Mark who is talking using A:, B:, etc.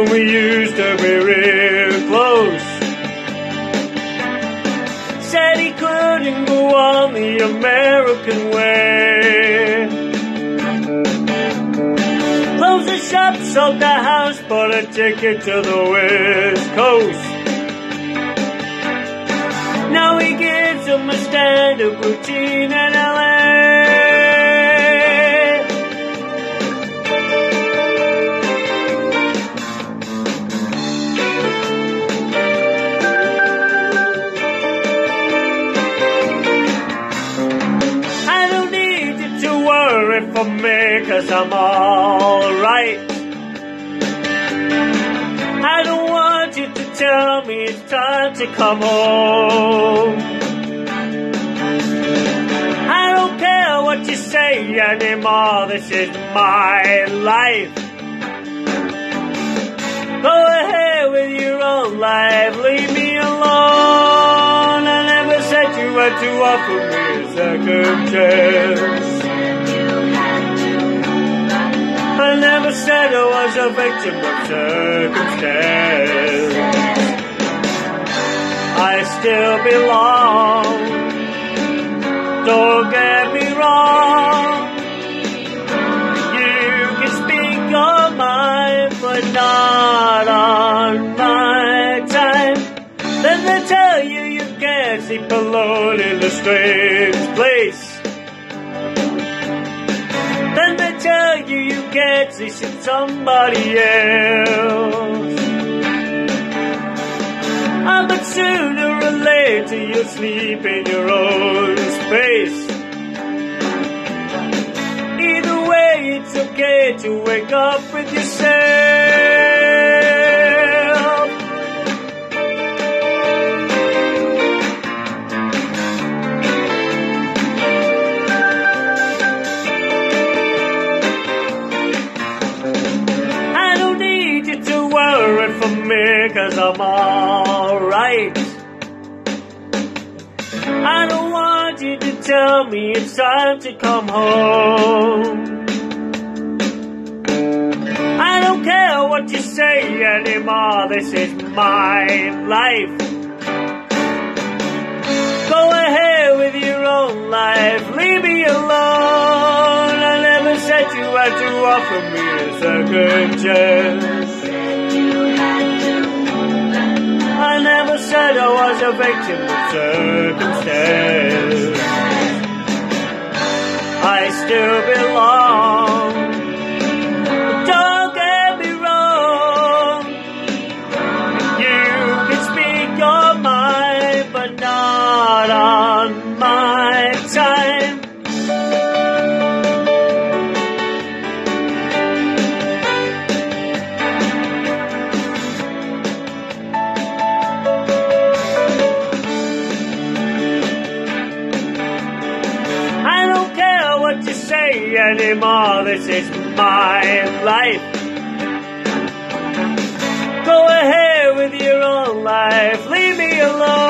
A: we used to be real close. Said he couldn't go on the American way. Closed the shop, sold the house, bought a ticket to the West Coast. Now he gives him a standard routine in me, cause I'm alright. I don't want you to tell me it's time to come home. I don't care what you say anymore, this is my life. Go ahead with your own life, leave me alone. I never said you had to offer me a second chance. Never said I was a victim of circumstance. I still belong. Don't get me wrong. You can speak your mind, but not on my time. Then they tell you you can't sleep alone in a strange place. Can't see somebody else. Ah, but sooner or later you'll sleep in your own space. Either way, it's okay to wake up with yourself. Cause I'm alright. I don't want you to tell me it's time to come home. I don't care what you say anymore, this is my life. Go ahead with your own life, leave me alone. I never said you had to offer me a second chance. A circumstance. I still belong. anymore. This is my life. Go ahead with your own life. Leave me alone.